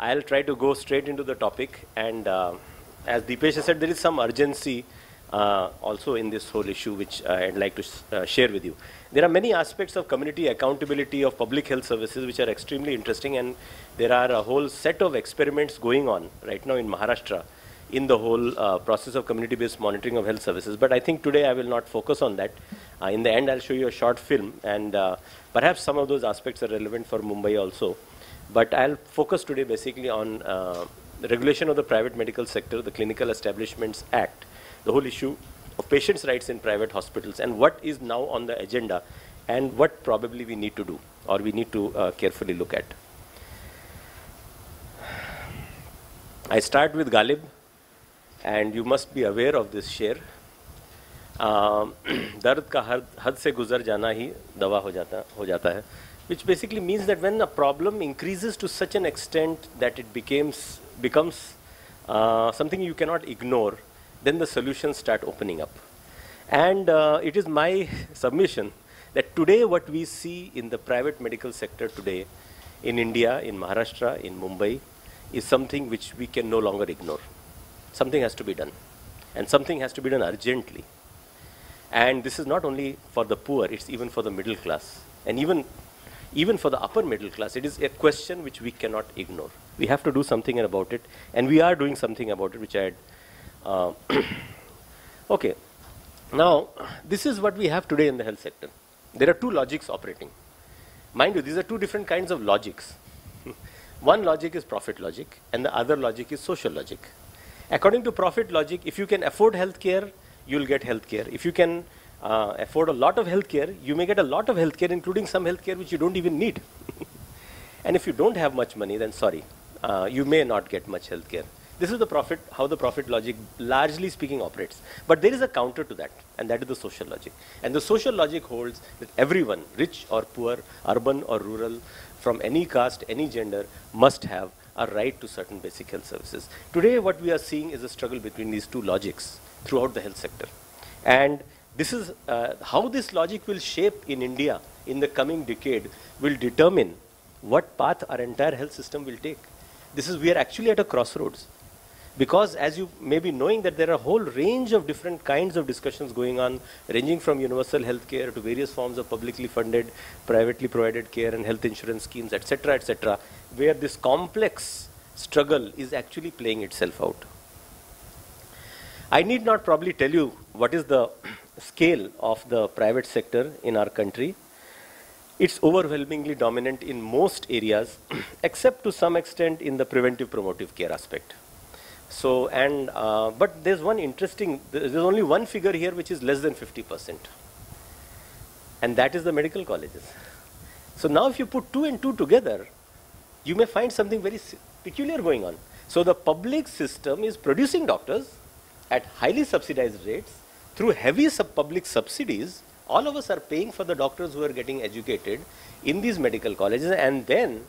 I'll try to go straight into the topic. And uh, as Deepesh said, there is some urgency uh, also in this whole issue, which uh, I'd like to uh, share with you. There are many aspects of community accountability of public health services which are extremely interesting, and there are a whole set of experiments going on right now in Maharashtra in the whole uh, process of community-based monitoring of health services. But I think today I will not focus on that. Uh, in the end, I'll show you a short film, and uh, perhaps some of those aspects are relevant for Mumbai also. But I'll focus today basically on uh, the regulation of the private medical sector, the Clinical Establishments Act, the whole issue of patients' rights in private hospitals, and what is now on the agenda, and what probably we need to do or we need to uh, carefully look at. I start with Ghalib, and you must be aware of this share. Um, दर्द का हर हद से गुजर जाना ही दवा हो जाता हो जाता है which basically means that when a problem increases to such an extent that it becomes becomes uh, something you cannot ignore, then the solutions start opening up. And uh, it is my submission that today what we see in the private medical sector today in India, in Maharashtra, in Mumbai, is something which we can no longer ignore. Something has to be done. And something has to be done urgently. And this is not only for the poor, it's even for the middle class. And even, even for the upper middle class, it is a question which we cannot ignore. We have to do something about it. And we are doing something about it, which I had. Uh, okay. Now, this is what we have today in the health sector. There are two logics operating. Mind you, these are two different kinds of logics. One logic is profit logic, and the other logic is social logic. According to profit logic, if you can afford healthcare, you'll get healthcare. If you can uh, afford a lot of healthcare, you may get a lot of healthcare, including some healthcare which you don't even need. and if you don't have much money, then sorry, uh, you may not get much healthcare. This is the profit, how the profit logic, largely speaking, operates. But there is a counter to that, and that is the social logic. And the social logic holds that everyone, rich or poor, urban or rural, from any caste, any gender, must have a right to certain basic health services. Today, what we are seeing is a struggle between these two logics throughout the health sector. And this is uh, how this logic will shape in India in the coming decade will determine what path our entire health system will take. This is, we are actually at a crossroads because as you may be knowing that there are a whole range of different kinds of discussions going on ranging from universal health care to various forms of publicly funded privately provided care and health insurance schemes etc etc where this complex struggle is actually playing itself out i need not probably tell you what is the scale of the private sector in our country it's overwhelmingly dominant in most areas except to some extent in the preventive promotive care aspect so, and, uh, but there's one interesting, there's only one figure here which is less than 50%. And that is the medical colleges. So now if you put two and two together, you may find something very peculiar going on. So the public system is producing doctors at highly subsidized rates through heavy sub public subsidies. All of us are paying for the doctors who are getting educated in these medical colleges and then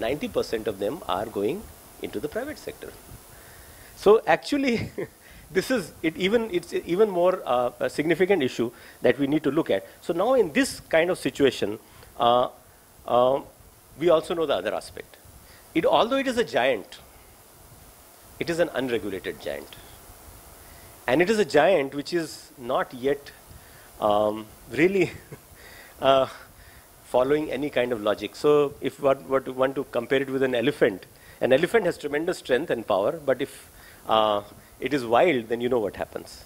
90% of them are going into the private sector. So actually, this is it even it's even more uh, a significant issue that we need to look at. So now in this kind of situation, uh, uh, we also know the other aspect. It although it is a giant, it is an unregulated giant, and it is a giant which is not yet um, really. Uh, following any kind of logic. So if one were to want to compare it with an elephant, an elephant has tremendous strength and power, but if uh, it is wild, then you know what happens.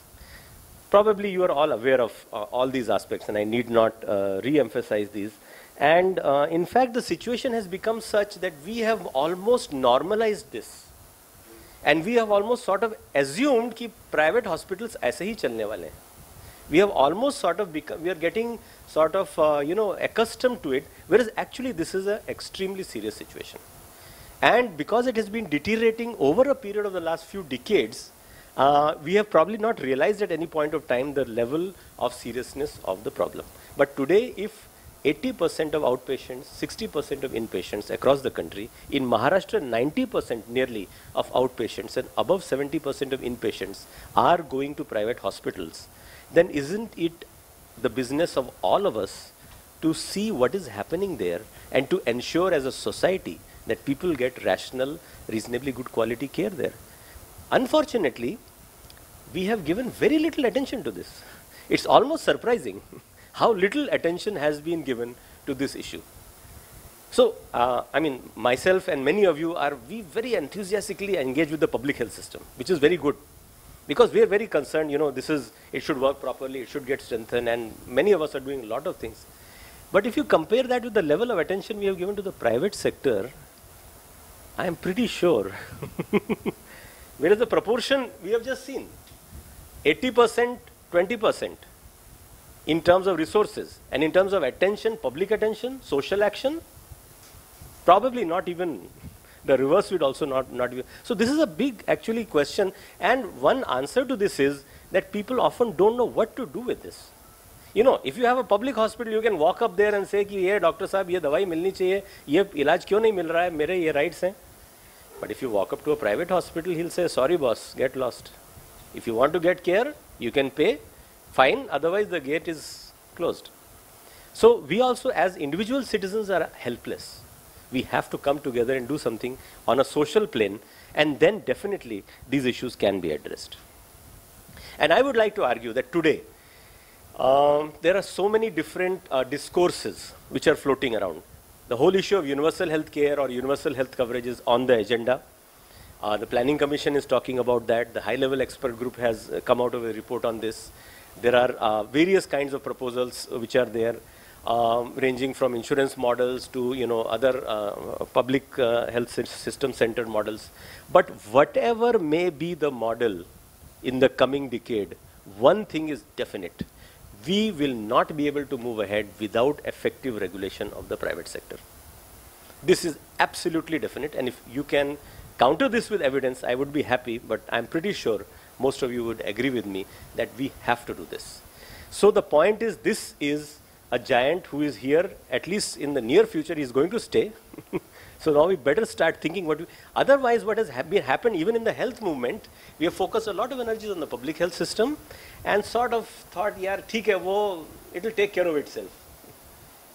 Probably you are all aware of uh, all these aspects, and I need not uh, re emphasize these. And uh, in fact, the situation has become such that we have almost normalized this. And we have almost sort of assumed that private hospitals aise hi chalne wale we have almost sort of become, we are getting sort of, uh, you know, accustomed to it, whereas actually this is an extremely serious situation. And because it has been deteriorating over a period of the last few decades, uh, we have probably not realized at any point of time the level of seriousness of the problem. But today, if 80% of outpatients, 60% of inpatients across the country, in Maharashtra, 90% nearly of outpatients and above 70% of inpatients are going to private hospitals, then isn't it the business of all of us to see what is happening there and to ensure as a society that people get rational, reasonably good quality care there. Unfortunately, we have given very little attention to this. It's almost surprising how little attention has been given to this issue. So, uh, I mean, myself and many of you are we very enthusiastically engaged with the public health system, which is very good. Because we are very concerned, you know, this is, it should work properly, it should get strengthened, and many of us are doing a lot of things. But if you compare that with the level of attention we have given to the private sector, I am pretty sure. Where is the proportion we have just seen? 80%, 20% in terms of resources and in terms of attention, public attention, social action, probably not even the reverse would also not, not be. So this is a big actually question and one answer to this is that people often don't know what to do with this. You know, if you have a public hospital, you can walk up there and say कि ये doctor साहब ये दवाई मिलनी चाहिए ये इलाज क्यों नहीं मिल रहा है मेरे ये राइट्स हैं But if you walk up to a private hospital, he'll say, sorry boss, get lost. If you want to get care, you can pay, fine, otherwise the gate is closed. So we also as individual citizens are helpless. We have to come together and do something on a social plane and then definitely these issues can be addressed. And I would like to argue that today um, there are so many different uh, discourses which are floating around. The whole issue of universal health care or universal health coverage is on the agenda. Uh, the Planning Commission is talking about that. The high-level expert group has uh, come out with a report on this. There are uh, various kinds of proposals which are there, um, ranging from insurance models to you know other uh, public uh, health system-centered models. But whatever may be the model in the coming decade, one thing is definite we will not be able to move ahead without effective regulation of the private sector. This is absolutely definite, and if you can counter this with evidence, I would be happy, but I'm pretty sure most of you would agree with me that we have to do this. So the point is, this is a giant who is here, at least in the near future, is going to stay. So now we better start thinking what we, otherwise what has ha been happened even in the health movement, we have focused a lot of energies on the public health system and sort of thought, yeah, hai, wo, it will take care of itself.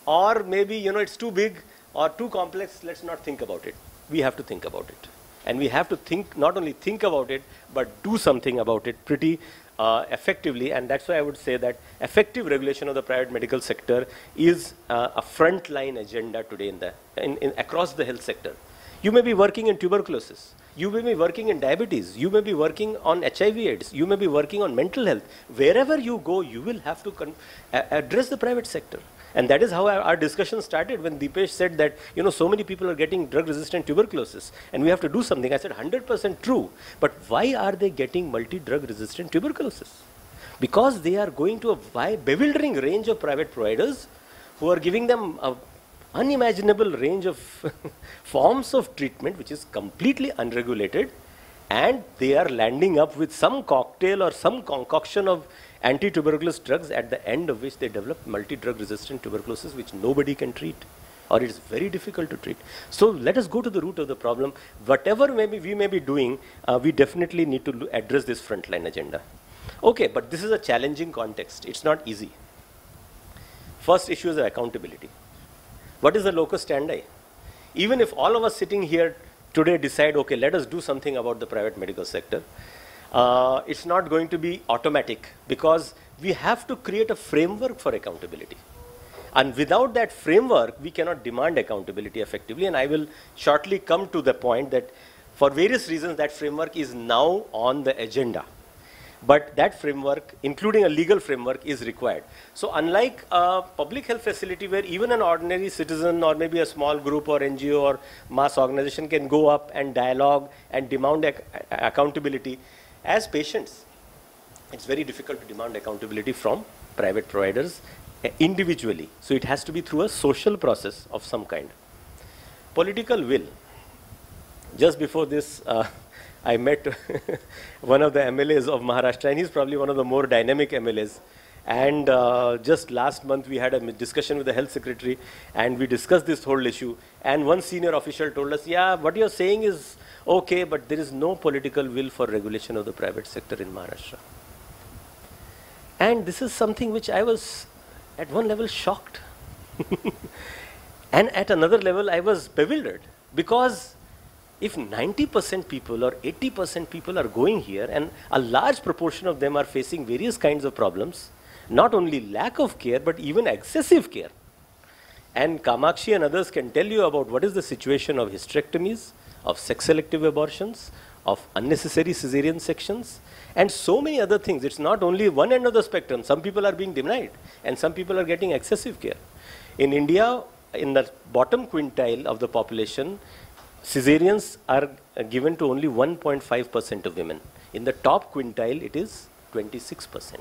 Or maybe, you know, it's too big or too complex, let's not think about it. We have to think about it. And we have to think, not only think about it, but do something about it pretty uh, effectively. And that's why I would say that effective regulation of the private medical sector is uh, a frontline agenda today in the, in, in, across the health sector. You may be working in tuberculosis. You may be working in diabetes. You may be working on HIV AIDS. You may be working on mental health. Wherever you go, you will have to address the private sector. And that is how our, discussion started when Deepesh said that, you know, so many people are getting drug-resistant tuberculosis and we have to do something. I said 100% true. But why are they getting multi-drug resistant tuberculosis? Because they are going to a bewildering range of private providers who are giving them a unimaginable range of forms of treatment which is completely unregulated and they are landing up with some cocktail or some concoction of anti-tuberculous drugs at the end of which they develop multi-drug resistant tuberculosis which nobody can treat or it is very difficult to treat. So let us go to the root of the problem. Whatever maybe we may be doing, uh, we definitely need to address this frontline agenda. Okay, but this is a challenging context. It's not easy. First issue is accountability. What is the locus standi? Even if all of us sitting here today decide, okay, let us do something about the private medical sector, uh, it's not going to be automatic because we have to create a framework for accountability. And without that framework, we cannot demand accountability effectively. And I will shortly come to the point that for various reasons, that framework is now on the agenda. But that framework, including a legal framework, is required. So unlike a public health facility where even an ordinary citizen or maybe a small group or NGO or mass organization can go up and dialogue and demand ac accountability, as patients, it's very difficult to demand accountability from private providers eh, individually. So it has to be through a social process of some kind. Political will. Just before this, uh, I met one of the MLAs of Maharashtra, and he's probably one of the more dynamic MLAs. And uh, just last month, we had a discussion with the health secretary, and we discussed this whole issue. And one senior official told us, yeah, what you're saying is okay, but there is no political will for regulation of the private sector in Maharashtra. And this is something which I was, at one level, shocked. and at another level, I was bewildered. Because if 90% people or 80% people are going here and a large proportion of them are facing various kinds of problems, not only lack of care, but even excessive care. And Kamakshi and others can tell you about what is the situation of hysterectomies, of sex selective abortions, of unnecessary cesarean sections, and so many other things. It's not only one end of the spectrum. Some people are being denied, and some people are getting excessive care. In India, in the bottom quintile of the population, cesareans are given to only 1.5% of women. In the top quintile, it is 26%.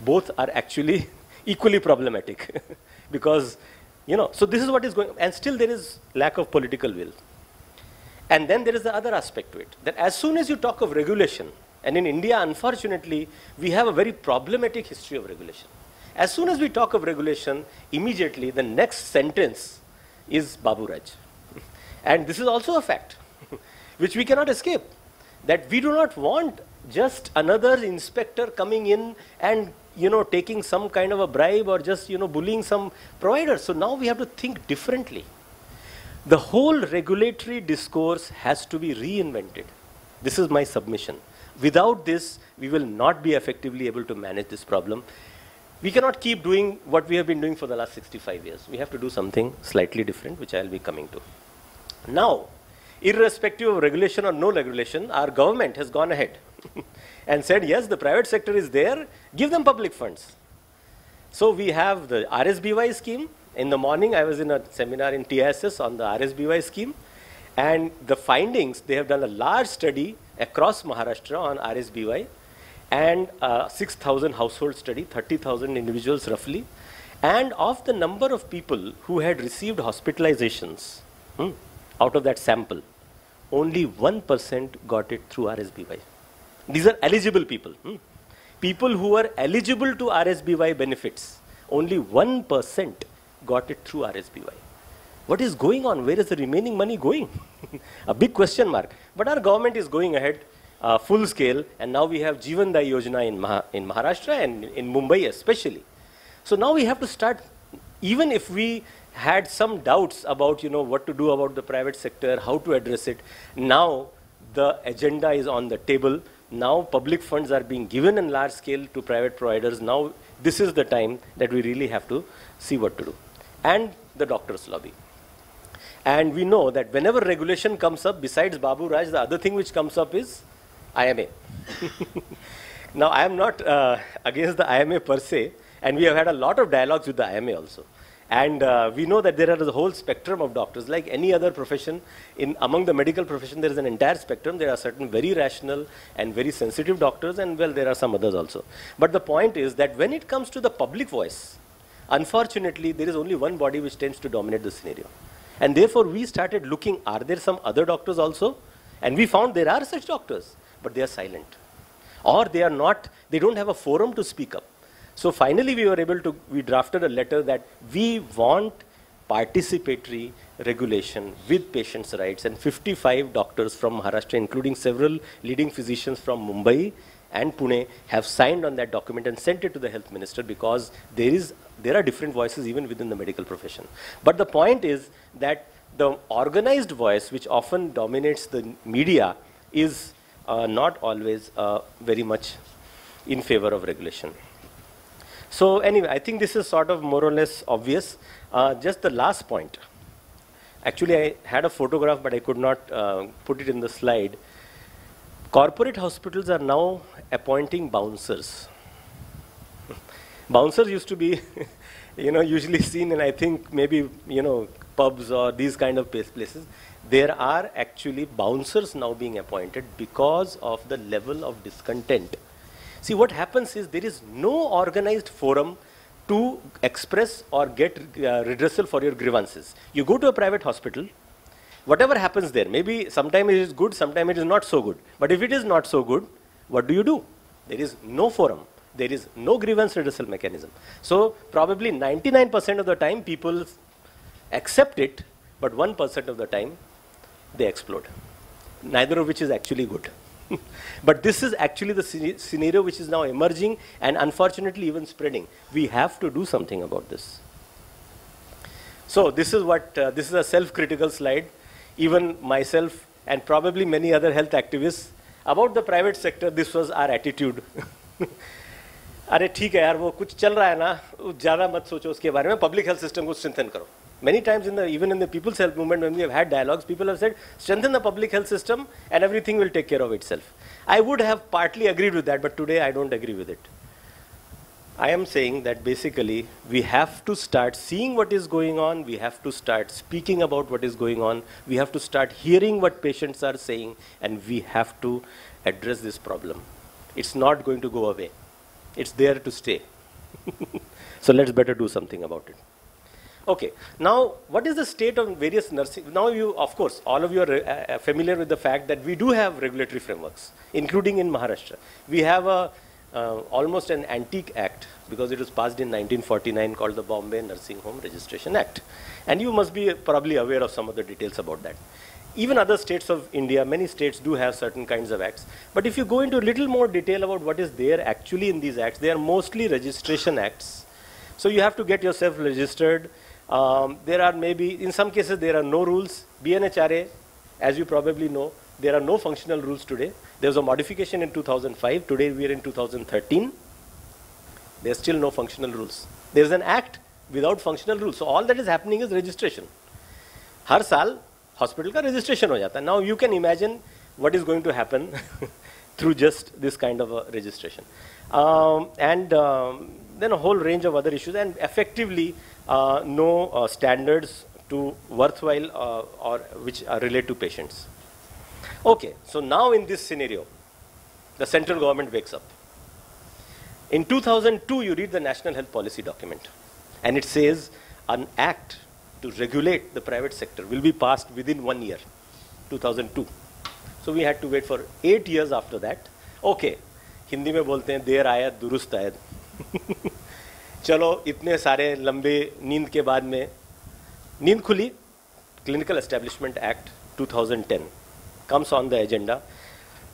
Both are actually equally problematic because, you know, so this is what is going, and still there is lack of political will. And then there is the other aspect to it, that as soon as you talk of regulation, and in India, unfortunately, we have a very problematic history of regulation. As soon as we talk of regulation, immediately the next sentence is Babu Raj. and this is also a fact, which we cannot escape. That we do not want just another inspector coming in and you know taking some kind of a bribe or just you know bullying some provider. So now we have to think differently. The whole regulatory discourse has to be reinvented. This is my submission. Without this, we will not be effectively able to manage this problem. We cannot keep doing what we have been doing for the last 65 years. We have to do something slightly different, which I will be coming to. Now, irrespective of regulation or no regulation, our government has gone ahead and said, yes, the private sector is there, give them public funds. So we have the RSBY scheme. In the morning, I was in a seminar in TISS on the RSBY scheme. And the findings, they have done a large study across Maharashtra on RSBY and uh, 6,000 household study, 30,000 individuals roughly. And of the number of people who had received hospitalizations hmm, out of that sample, only 1% got it through RSBY. These are eligible people. Hmm. People who are eligible to RSBY benefits, only 1% got it through RSBY. What is going on? Where is the remaining money going? a big question mark. But our government is going ahead uh, full scale, and now we have Jeevan Dayi Yojana in, Maha in Maharashtra and in Mumbai especially. So now we have to start, even if we had some doubts about you know what to do about the private sector, how to address it, now the agenda is on the table. Now public funds are being given in large scale to private providers. Now this is the time that we really have to see what to do. And the doctor's lobby. And we know that whenever regulation comes up, besides Babu Raj, the other thing which comes up is IMA. now, I am not uh, against the IMA per se, and we have had a lot of dialogues with the IMA also. And uh, we know that there are a whole spectrum of doctors. Like any other profession, in among the medical profession, there is an entire spectrum. There are certain very rational and very sensitive doctors, and well, there are some others also. But the point is that when it comes to the public voice, unfortunately, there is only one body which tends to dominate the scenario. And therefore, we started looking, are there some other doctors also? And we found there are such doctors, but they are silent. Or they are not, they don't have a forum to speak up. So finally, we were able to, we drafted a letter that we want participatory regulation with patients' rights. And 55 doctors from Maharashtra, including several leading physicians from Mumbai and Pune, have signed on that document and sent it to the health minister because there is there are different voices even within the medical profession. But the point is that the organized voice, which often dominates the media, is uh, not always uh, very much in favor of regulation. So anyway, I think this is sort of more or less obvious. Uh, just the last point. Actually, I had a photograph, but I could not uh, put it in the slide. Corporate hospitals are now appointing bouncers bouncers used to be, you know, usually seen in, I think, maybe, you know, pubs or these kind of places. There are actually bouncers now being appointed because of the level of discontent. See, what happens is there is no organized forum to express or get uh, redressal for your grievances. You go to a private hospital, whatever happens there, maybe sometimes it is good, sometimes it is not so good. But if it is not so good, what do you do? There is no forum there is no grievance redressal mechanism. So probably 99% of the time people accept it, but 1% of the time they explode. Neither of which is actually good. but this is actually the scenario which is now emerging and unfortunately even spreading. We have to do something about this. So this is what, uh, this is a self-critical slide even myself and probably many other health activists, about the private sector, this was our attitude. अरे ठीक है यार वो कुछ चल रहा है ना ज़्यादा मत सोचो उसके बारे में पब्लिक हेल्थ सिस्टम को स्ट्रेंथन करो many times in the even in the people's health movement when we have had dialogues people have said strengthen the public health system and everything will take care of itself i would have partly agreed with that but today i don't agree with it i am saying that basically we have to start seeing what is going on we have to start speaking about what is going on we have to start hearing what patients are saying and we have to address this problem it's not going to go away it's there to stay. so let's better do something about it. Okay, now what is the state of various nursing? Now you, of course, all of you are uh, uh, familiar with the fact that we do have regulatory frameworks, including in Maharashtra. We have a uh, almost an antique act because it was passed in 1949 called the Bombay Nursing Home Registration Act. And you must be probably aware of some of the details about that even other states of India, many states do have certain kinds of acts. But if you go into a little more detail about what is there actually in these acts, they are mostly registration acts. So you have to get yourself registered. Um, there are maybe, in some cases, there are no rules. BNHRA, as you probably know, there are no functional rules today. There was a modification in 2005. Today we are in 2013. There's still no functional rules. There's an act without functional rules. So all that is happening is registration. हर साल hospital का registration हो जाता है now you can imagine what is going to happen through just this kind of a registration. Um, and um, then a whole range of other issues, and effectively uh, no uh, standards to worthwhile uh, or which relate to patients. Okay, so now in this scenario, the central government wakes up. In 2002, you read the National Health Policy document, and it says an act to regulate the private sector will be passed within one year, 2002. So we had to wait for eight years after that. Okay, Hindi में बोलते हैं देर आयत दुरुस्त आयत चलो इतने सारे लंबे नींद के बाद में नींद खुली clinical establishment act 2010 comes on the agenda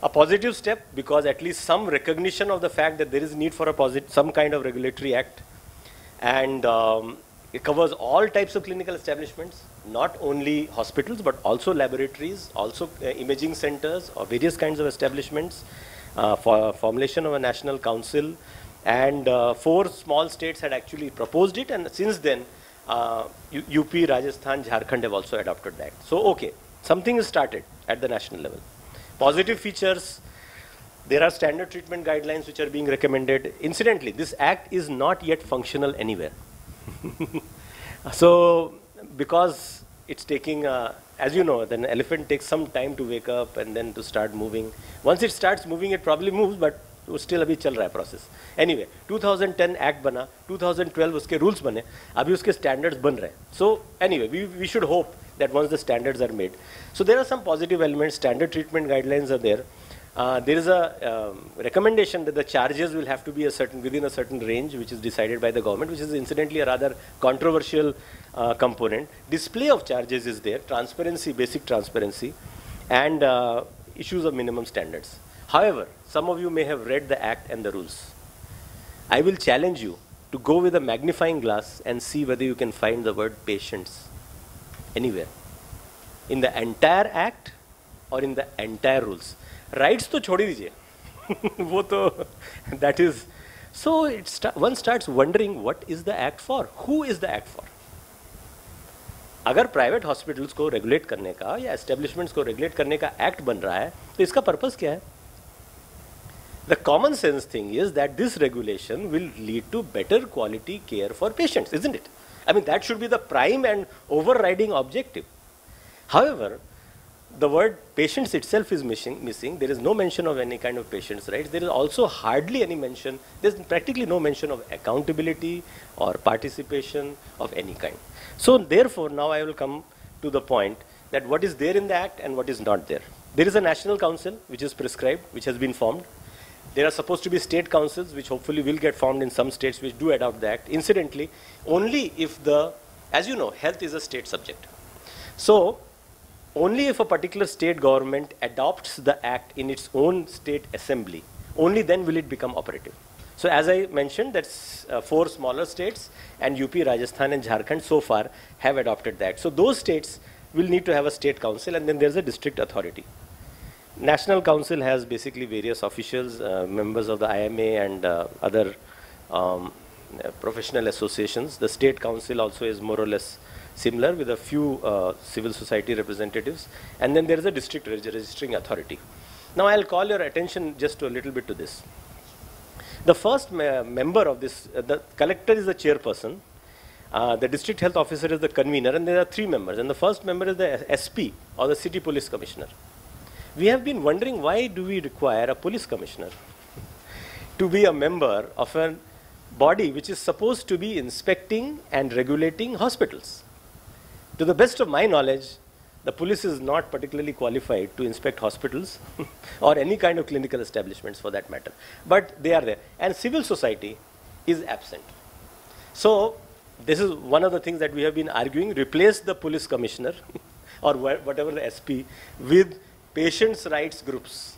a positive step because at least some recognition of the fact that there is need for a some kind of regulatory act and um, it covers all types of clinical establishments, not only hospitals, but also laboratories, also uh, imaging centers, or various kinds of establishments, uh, for formulation of a national council. And uh, four small states had actually proposed it, and since then, UP, Rajasthan, Jharkhand have also adopted that. So, okay, something is started at the national level. Positive features, there are standard treatment guidelines which are being recommended. Incidentally, this act is not yet functional anywhere. so, because it's taking, uh, as you know, an elephant takes some time to wake up and then to start moving. Once it starts moving, it probably moves, but वो still अभी चल रहा है process any way to act बना 2012 उसके rules बने अभी उसके स्टैंडर्ड्स बन रहे हैं सो anyway we should hope that once the standards are made. So there are some positive elements, standard treatment guidelines are there. Uh, there is a um, recommendation that the charges will have to be a certain within a certain range, which is decided by the government, which is incidentally a rather controversial uh, component. Display of charges is there, transparency, basic transparency, and uh, issues of minimum standards. However, some of you may have read the act and the rules. I will challenge you to go with a magnifying glass and see whether you can find the word patients anywhere in the entire act और in the entire rules rights तो छोड़ ही दीजिए। वो तो that is so it one start wondering what is the act for who is the act for अगर private hospitals को regulate करने का या एस्टेब्लिशमेंट्स को रेगुलेट करने का एक्ट बन रहा है तो इसका पर्पज क्या है? The common sense thing is that this regulation will lead to better quality care for patients is in it I mean, that should be the prime and overriding objective. However, the word patients itself is missing, missing. There is no mention of any kind of patients' rights. There is also hardly any mention, there's practically no mention of accountability or participation of any kind. So, therefore, now I will come to the point that what is there in the Act and what is not there. There is a National Council which is prescribed, which has been formed. There are supposed to be state councils, which hopefully will get formed in some states which do adopt the Act. Incidentally, only if the, as you know, health is a state subject. So, only if a particular state government adopts the act in its own state assembly, only then will it become operative. So as I mentioned, that's uh, four smaller states and UP, Rajasthan and Jharkhand so far have adopted that. So those states will need to have a state council and then there's a district authority. National Council has basically various officials, uh, members of the IMA and uh, other um, professional associations. The State Council also is more or less similar with a few uh, civil society representatives. And then there is a district registering authority. Now I'll call your attention just a little bit to this. The first me member of this, uh, the collector is the chairperson, uh, the district health officer is the convener, and there are three members. And the first member is the SP, or the city police commissioner. We have been wondering why do we require a police commissioner to be a member of a body which is supposed to be inspecting and regulating hospitals. To the best of my knowledge, the police is not particularly qualified to inspect hospitals or any kind of clinical establishments for that matter. But they are there. And civil society is absent. So, this is one of the things that we have been arguing replace the police commissioner or whatever the SP with patients' rights groups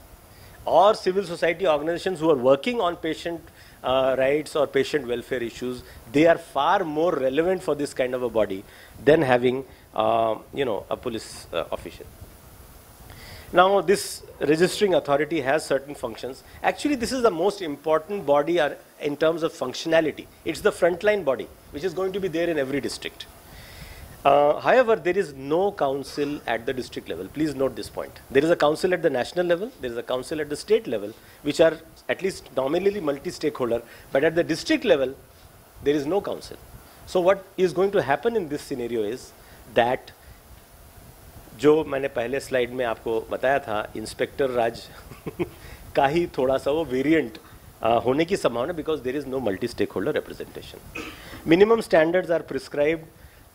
or civil society organizations who are working on patient uh, rights or patient welfare issues, they are far more relevant for this kind of a body than having, uh, you know, a police uh, official. Now, this registering authority has certain functions. Actually, this is the most important body in terms of functionality. It's the frontline body, which is going to be there in every district. Uh, however, there is no council at the district level. Please note this point. There is a council at the national level, there is a council at the state level, which are at least nominally multi-stakeholder, but at the district level, there is no council. So what is going to happen in this scenario is that जो मैंने पहले slide में आपको बताया था inspector राज का ही थोड़ा सा वो वेरिएंट होने की संभावना because there is no multi stakeholder representation minimum standards are prescribed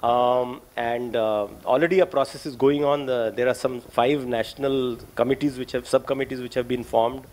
um, and uh, already a process is going on. The, there are some five national committees which have subcommittees which have been formed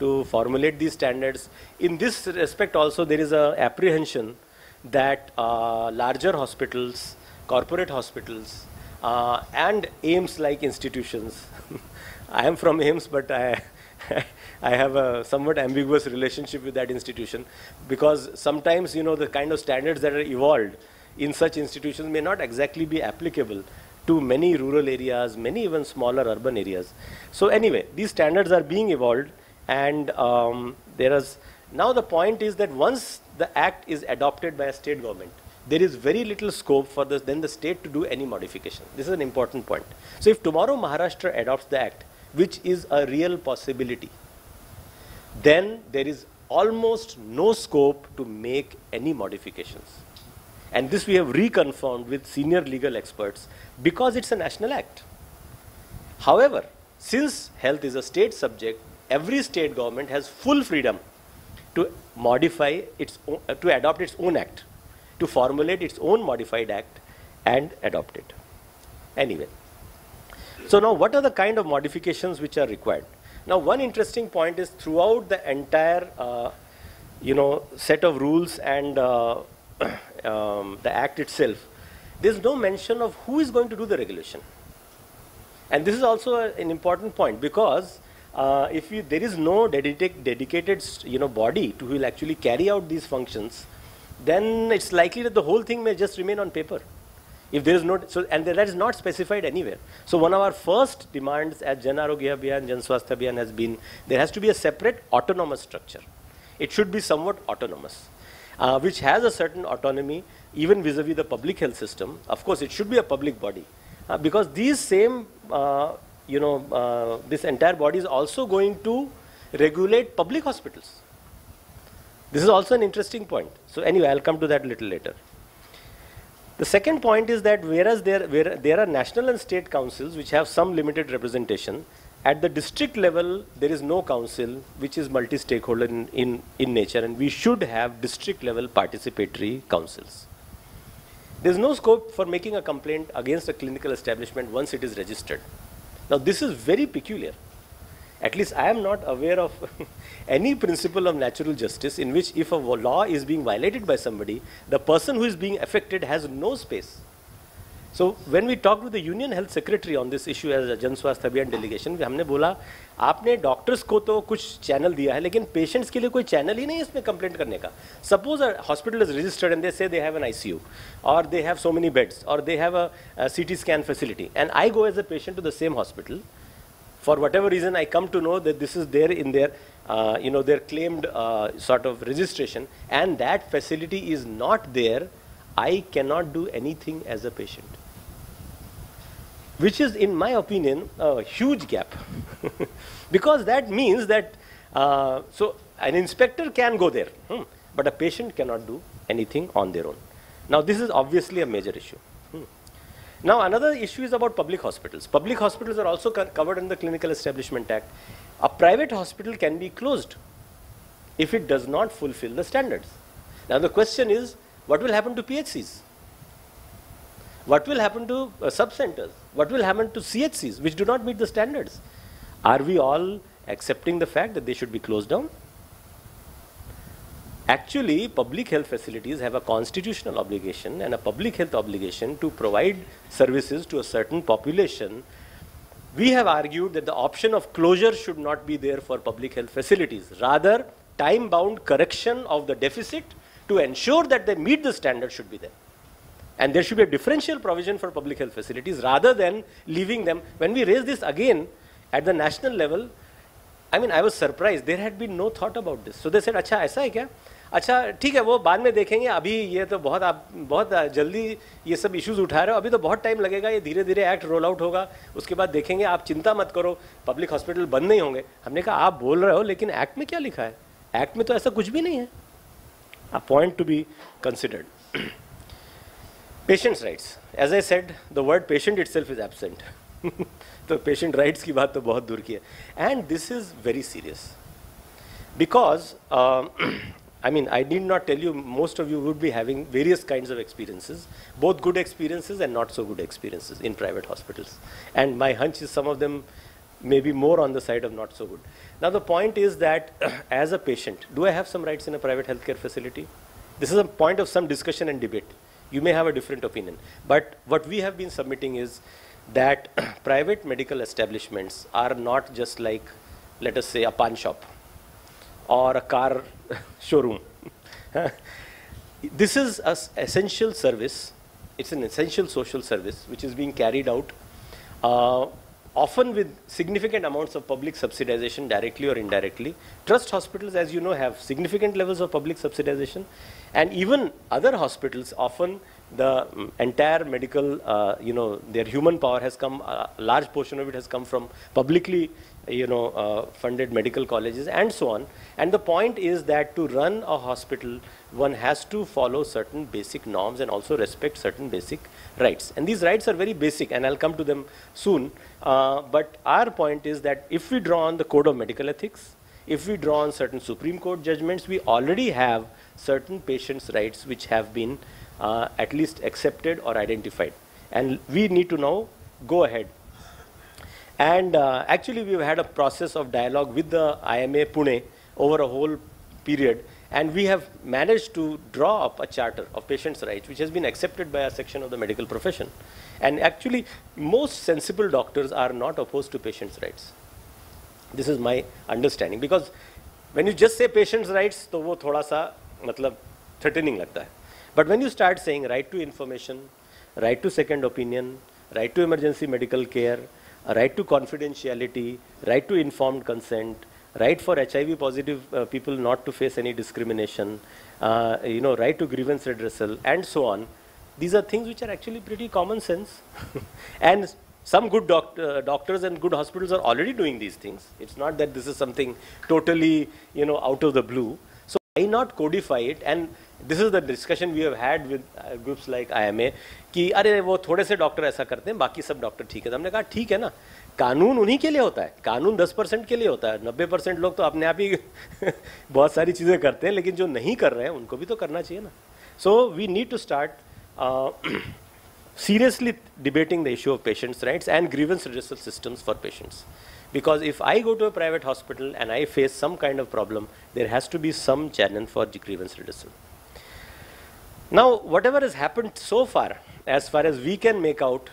to formulate these standards. In this respect, also there is a apprehension that uh, larger hospitals, corporate hospitals, uh, and AIIMS-like institutions. I am from AIIMS, but I. I have a somewhat ambiguous relationship with that institution because sometimes, you know, the kind of standards that are evolved in such institutions may not exactly be applicable to many rural areas, many even smaller urban areas. So anyway, these standards are being evolved and um, there is, now the point is that once the act is adopted by a state government, there is very little scope for the, then the state to do any modification. This is an important point. So if tomorrow Maharashtra adopts the act, which is a real possibility, then there is almost no scope to make any modifications. And this we have reconfirmed with senior legal experts because it's a national act. However, since health is a state subject, every state government has full freedom to modify its own, uh, to adopt its own act, to formulate its own modified act and adopt it. Anyway, so now what are the kind of modifications which are required? Now one interesting point is throughout the entire uh, you know set of rules and uh, um, the act itself, there's no mention of who is going to do the regulation. And this is also a, an important point because uh, if you, there is no dedicated, dedicated you know, body to who will actually carry out these functions, then it's likely that the whole thing may just remain on paper. If there is no, so, and that is not specified anywhere. So one of our first demands at Jan Arogya Abhiyan, Jan Swasthya has been, there has to be a separate autonomous structure. It should be somewhat autonomous uh, which has a certain autonomy even vis-a-vis the public health system. Of course, it should be a public body uh, because these same, uh, you know, uh, this entire body is also going to regulate public hospitals. This is also an interesting point. So anyway, I'll come to that a little later. The second point is that whereas there, where there are national and state councils which have some limited representation, at the district level, there is no council which is multi-stakeholder in, in, in nature and we should have district level participatory councils. There is no scope for making a complaint against a clinical establishment once it is registered. Now this is very peculiar. At least I am not aware of any principle of natural justice in which if a law is being violated by somebody, the person who is being affected has no space So when we talked with the Union Health Secretary on this issue as a जन स्वास्थ्य अभियान delegation हमने बोला आपने doctors को तो कुछ channel दिया है लेकिन पेशेंट्स के लिए कोई चैनल ही नहीं है इसमें कंप्लेंट करने का suppose a hospital is registered and they say they have an ICU और they have so many beds और they have a CT scan facility and I go as a patient to the same hospital for whatever reason I come to know that this is there in their, uh, you know, their claimed uh, sort of registration and that facility is not there, I cannot do anything as a patient which is, in my opinion, a huge gap. because that means that, uh, so an inspector can go there, hmm, but a patient cannot do anything on their own. Now, this is obviously a major issue. Hmm. Now, another issue is about public hospitals. Public hospitals are also co covered in the Clinical Establishment Act. A private hospital can be closed if it does not fulfill the standards. Now, the question is, what will happen to PHCs? What will happen to uh, sub-centers? What will happen to CHCs which do not meet the standards? Are we all accepting the fact that they should be closed down? Actually, public health facilities have a constitutional obligation and a public health obligation to provide services to a certain population. We have argued that the option of closure should not be there for public health facilities. Rather, time-bound correction of the deficit to ensure that they meet the standard should be there. And there should be a differential provision for public health facilities rather than leaving them. When we raised this again at the national level, I mean, I was surprised. There had been no thought about this. So they said, अच्छा ऐसा है क्या अच्छा ठीक है वो बाद में देखेंगे अभी ये तो बहुत आप बहुत जल्दी ये सब इश्यूज़ उठा रहे हो अभी तो बहुत टाइम लगेगा ये धीरे धीरे एक्ट रोल आउट होगा उसके बाद देखेंगे आप चिंता मत करो पब्लिक हॉस्पिटल बंद नहीं होंगे हमने कहा आप बोल रहे हो लेकिन एक्ट में क्या लिखा है एक्ट में तो ऐसा कुछ भी नहीं है a point to be considered patients rights as I said the word patient it self is absent तो पेशेंट राइट्स की बात तो बहुत दूर की है and this is very serious because I mean, I need not tell you, most of you would be having various kinds of experiences, both good experiences and not so good experiences in private hospitals. And my hunch is some of them may be more on the side of not so good. Now, the point is that as a patient, do I have some rights in a private healthcare facility? This is a point of some discussion and debate. You may have a different opinion. But what we have been submitting is that private medical establishments are not just like, let us say, a pawn shop or a car showroom. this is an essential service. It's an essential social service which is being carried out uh, often with significant amounts of public subsidization directly or indirectly. Trust hospitals, as you know, have significant levels of public subsidization. And even other hospitals, often the um, entire medical, uh, you know, their human power has come, a large portion of it has come from publicly, you know, uh, funded medical colleges and so on. And the point is that to run a hospital, one has to follow certain basic norms and also respect certain basic rights. And these rights are very basic, and I'll come to them soon. Uh, but our point is that if we draw on the code of medical ethics, if we draw on certain Supreme Court judgments, we already have certain patients' rights which have been uh, at least accepted or identified. And we need to now go ahead. And uh, actually, we've had a process of dialogue with the IMA Pune over a whole period. And we have managed to draw up a charter of patients' rights, which has been accepted by a section of the medical profession. And actually, most sensible doctors are not opposed to patients' rights. This is my understanding. Because when you just say patients' rights, तो वो थोड़ा सा मतलब threatening लगता है। But when you start saying right to information right to second opinion right to emergency medical care right to confidentiality right to informed consent right for H I V positive people not to face any discrimination you know right to grievance redressal and so on these are things which are actually pretty common sense and some good doctors and good hospitals are already doing these things it's not that this is something totally you know out of the blue Why not codify it? And this is the discussion we have had with groups like IMA कि अरे वो थोड़े से doctor ऐसा करते हैं, बाकी सब डॉक्टर ठीक है। तो हमने कहा, ठीक है ना। कानून उन्हीं के लिए होता है। कानून 10 परसेंट के लिए होता है। 90 परसेंट लोग तो अपने आप ही बहुत सारी चीज़ें करते हैं, लेकिन जो नहीं कर रहे हैं, उनको भी तो करना चाहिए ना। So we need to start seriously debating the issue of patients rights and grievance redressal systems for patients. Because if I go to a private hospital and I face some kind of problem, there has to be some channel for grievance redressal. Now, whatever has happened so far, as far as we can make out,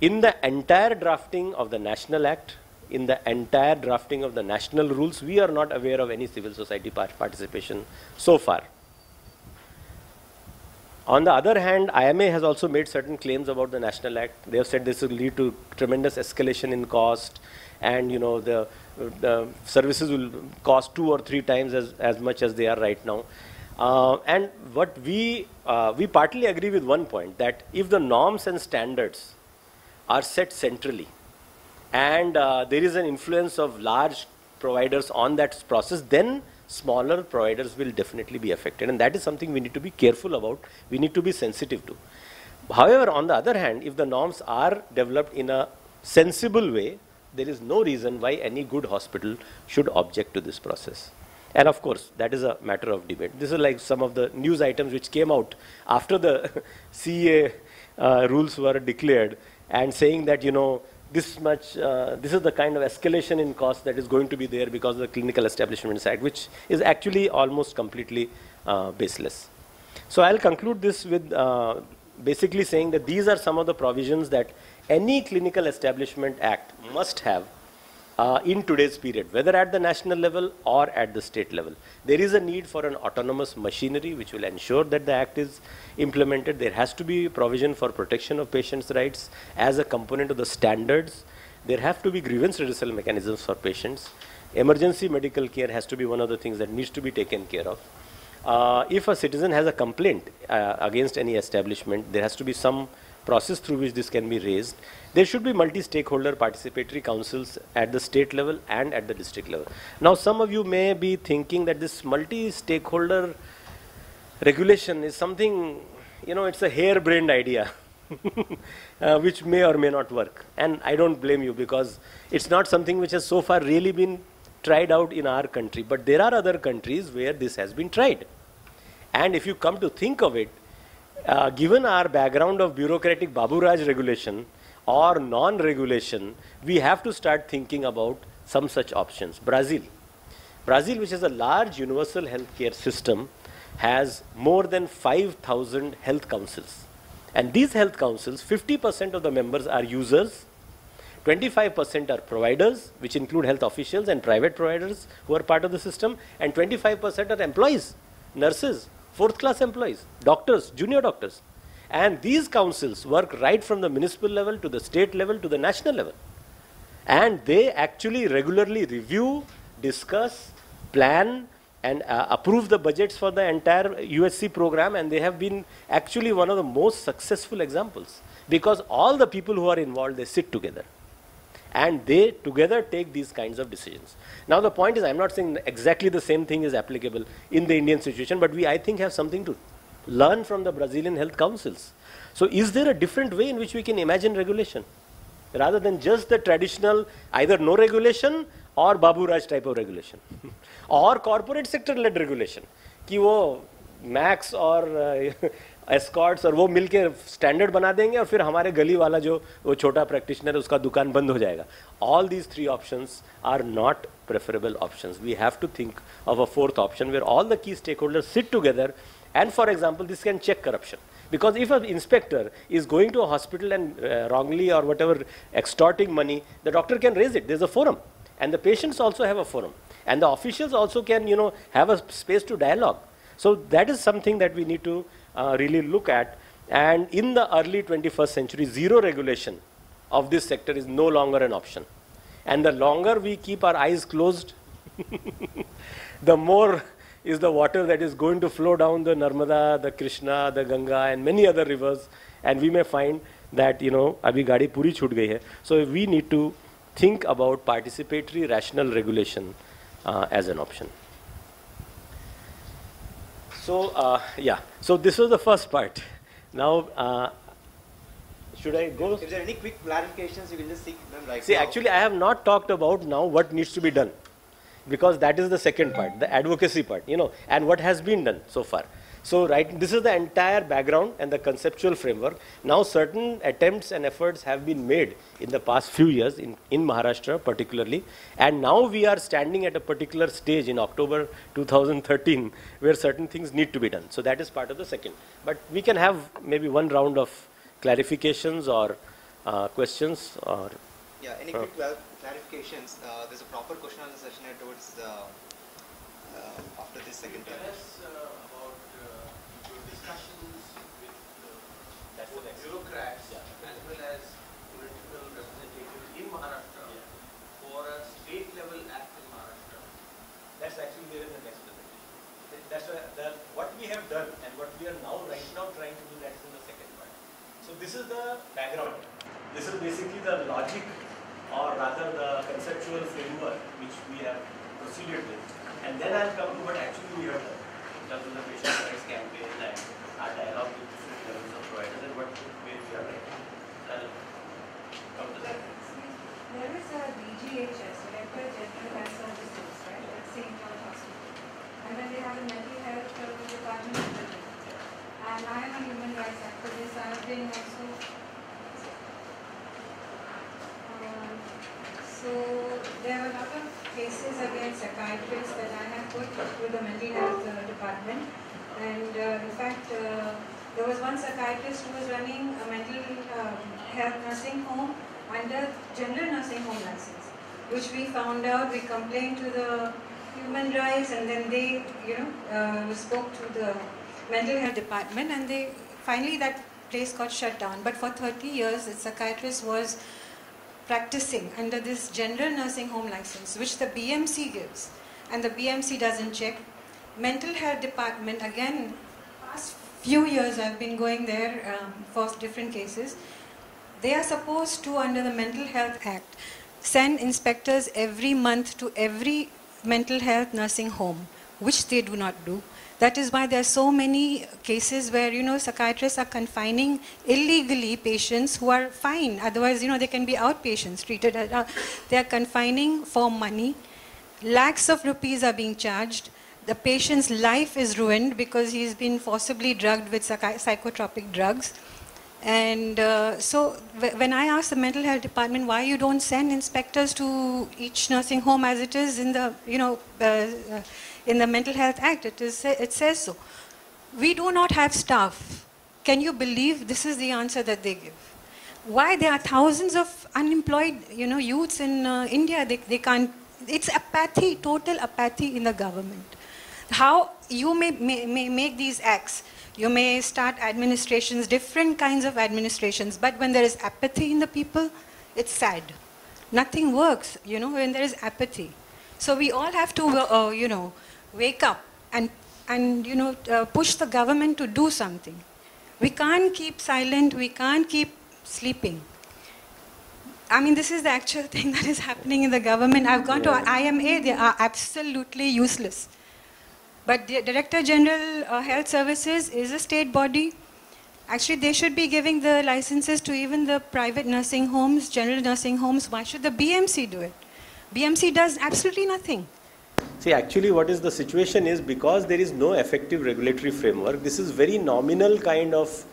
in the entire drafting of the National Act, in the entire drafting of the national rules, we are not aware of any civil society participation so far. On the other hand, IMA has also made certain claims about the National Act. They have said this will lead to tremendous escalation in cost, and you know the, the services will cost two or three times as, as much as they are right now. Uh, and what we uh, we partly agree with one point that if the norms and standards are set centrally, and uh, there is an influence of large providers on that process, then smaller providers will definitely be affected. And that is something we need to be careful about, we need to be sensitive to. However, on the other hand, if the norms are developed in a sensible way, there is no reason why any good hospital should object to this process. And of course, that is a matter of debate. This is like some of the news items which came out after the CA uh, rules were declared and saying that, you know, this much, uh, this is the kind of escalation in cost that is going to be there because of the Clinical Establishment Act, which is actually almost completely uh, baseless. So I'll conclude this with uh, basically saying that these are some of the provisions that any Clinical Establishment Act must have uh, in today's period, whether at the national level or at the state level. There is a need for an autonomous machinery which will ensure that the act is implemented. There has to be provision for protection of patients' rights as a component of the standards. There have to be grievance redressal mechanisms for patients. Emergency medical care has to be one of the things that needs to be taken care of. Uh, if a citizen has a complaint uh, against any establishment, there has to be some process through which this can be raised. There should be multi-stakeholder participatory councils at the state level and at the district level. Now, some of you may be thinking that this multi-stakeholder regulation is something, you know, it's a harebrained idea. uh, which may or may not work. And I don't blame you because it's not something which has so far really been tried out in our country. But there are other countries where this has been tried. And if you come to think of it, uh, given our background of bureaucratic Babu Raj regulation or non-regulation, we have to start thinking about some such options. Brazil. Brazil, which is a large universal healthcare system, has more than 5,000 health councils. And these health councils, 50% of the members are users, 25% are providers, which include health officials and private providers who are part of the system, and 25% are employees, nurses, fourth class employees, doctors, junior doctors. And these councils work right from the municipal level to the state level to the national level. And they actually regularly review, discuss, plan, and uh, approve the budgets for the entire USC program. And they have been actually one of the most successful examples because all the people who are involved, they sit together and they together take these kinds of decisions. Now the point is, I'm not saying exactly the same thing is applicable in the Indian situation, but we, I think, have something to learn from the Brazilian health councils. So is there a different way in which we can imagine regulation? Rather than just the traditional, either no regulation or Babu Raj type of regulation. or corporate sector led regulation. कि वो max और Escorts और वो मिलके standard बना देंगे और फिर हमारे गली वाला जो वो छोटा प्रैक्टिशनर उसका दुकान बंद हो जाएगा all these three option are not preferable options. We have to think of a fourth option where all the key stakeholders sit together and for example this can check corruption. Because if an inspector is going to a hospital and uh, wrongly or whatever extorting money, the doctor can raise it. There's a forum. And the patients also have a forum. And the officials also can, you know, have a space to dialogue. So that is something that we need to uh, really look at. And in the early 21st century, zero regulation of this sector is no longer an option. And the longer we keep our eyes closed, the more is the water that is going to flow down the Narmada, the Krishna, the Ganga, and many other rivers. And we may find that, you know, abhi gadi puri chhut gayi hai. So we need to think about participatory rational regulation uh, as an option. So, uh, yeah, so this was the first part. Now, uh, should I go? If there are any quick clarifications, you can just seek them right See, now. actually, I have not talked about now what needs to be done because that is the second part, the advocacy part, you know, and what has been done so far. So right, this is the entire background and the conceptual framework. Now certain attempts and efforts have been made in the past few years in, in Maharashtra particularly. And now we are standing at a particular stage in October 2013 where certain things need to be done. So that is part of the second. But we can have maybe one round of clarifications or uh, questions or Yeah, any quick clar- clarifications? Uh, there's a proper question on the session towards the, uh, after this second Tell term. us uh, about uh, your discussions with uh, bureaucrats as well as political representatives in Maharashtra for a state level act in Maharashtra. That's actually there in the next presentation. That's why the, what we have done and what we are now right now trying to do that's in the second part. So this is the background. This is basically the logic or rather the conceptual framework which we have proceeded with. And then I'll come to what actually we have done in terms of the patient rights campaign and our dialogue with different levels of providers and what way we are right. I'll come to that. There is a DGHS, Director General Health Services, right, at St. George Hospital. And then they have a mental health uh, department underneath. And I am a human rights activist, I have been also. Um, So there were a lot of cases against psychiatrists that I have put through the mental health uh, department. And uh, in fact, uh, there was one psychiatrist who was running a mental um, health nursing home under general nursing home license, which we found out, we complained to the human rights and then they, you know, uh, spoke to the mental health department and they, finally that place got shut down. But for 30 years, the psychiatrist was practicing under this general nursing home license, which the BMC gives, and the BMC doesn't check. Mental health department, again, past few years I've been going there um, for different cases. They are supposed to, under the Mental Health Act, send inspectors every month to every mental health nursing home, which they do not do. That is why there are so many cases where, you know, psychiatrists are confining illegally patients who are fine. Otherwise, you know, they can be outpatients treated. At, they are confining for money. Lakhs of rupees are being charged. The patient's life is ruined because he's been forcibly drugged with psychotropic drugs. And uh, so wh- when I asked the mental health department why you don't send inspectors to each nursing home as it is in the, you know, uh, uh, in the Mental Health Act, it, is, it says so. We do not have staff. Can you believe this is the answer that they give? Why there are thousands of unemployed, you know, youths in uh, India, they, they can't, it's apathy, total apathy in the government. How you may, may, may make these acts, you may start administrations, different kinds of administrations, but when there is apathy in the people, it's sad. Nothing works, you know, when there is apathy. So we all have to, uh, you know, wake up and, and you know, uh, push the government to do something. We can't keep silent, we can't keep sleeping. I mean, this is the actual thing that is happening in the government. I've gone to IMA, they are absolutely useless. But the Director General uh, Health Services is a state body. Actually, they should be giving the licenses to even the private nursing homes, general nursing homes. Why should the BMC do it? BMC does absolutely nothing. See, actually, what is the situation is because there is no effective regulatory framework, this is very nominal kind of,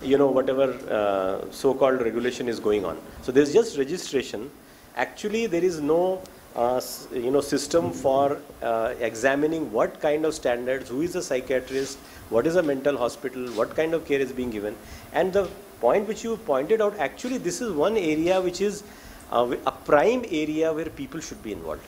you know, whatever uh, so called regulation is going on. So, there's just registration. Actually, there is no, uh, you know, system for uh, examining what kind of standards, who is a psychiatrist, what is a mental hospital, what kind of care is being given. And the point which you pointed out, actually, this is one area which is uh, a prime area where people should be involved.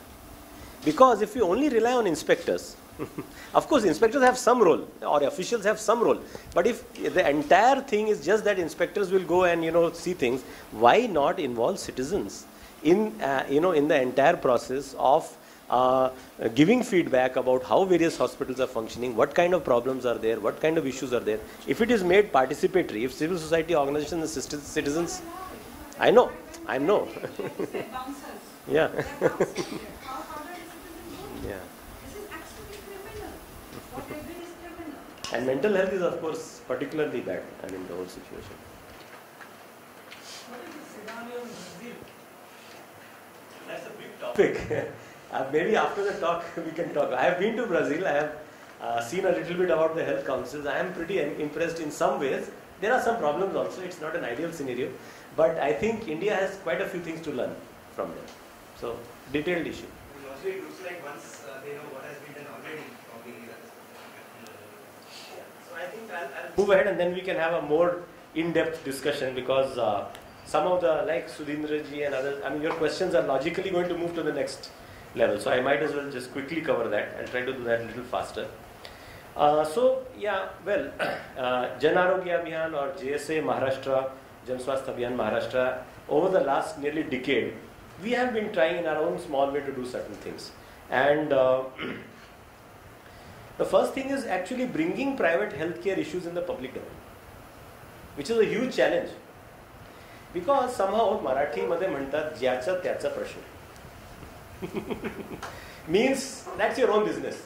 Because if you only rely on inspectors, of course, inspectors have some role or officials have some role. But if the entire thing is just that inspectors will go and you know see things, why not involve citizens in uh, you know in the entire process of uh, giving feedback about how various hospitals are functioning, what kind of problems are there, what kind of issues are there. If it is made participatory, if civil society organizations and citizens, I know, I know, yeah, yeah. This is absolutely criminal. What they did is criminal. And mental health is, of course, particularly bad. I mean, the whole situation. That's a big topic. uh, maybe after the talk we can talk. I have been to Brazil. I have uh, seen a little bit about the health councils. I am pretty im- impressed in some ways. There are some problems also. It's not an ideal scenario, but I think India has quite a few things to learn from them. So detailed issue. Mostly it looks like once uh, they know what has been done already, probably that's So I think I'll, I'll move ahead and then we can have a more in-depth discussion because uh, some of the like Sudhindra ji and others. I mean, your questions are logically going to move to the next level. So I might as well just quickly cover that and try to do that a little faster. Uh, so yeah, well, uh, Jan Arogya Abhiyan or JSA Maharashtra, Jan Swasthya Abhiyan Maharashtra, over the last nearly decade, we have been trying in our own small way to do certain things. And uh, the first thing is actually bringing private healthcare issues in the public domain, which is a huge challenge Because somehow मराठीमध्ये म्हणतात ज्याचा त्याचा प्रश्न means that's your own business.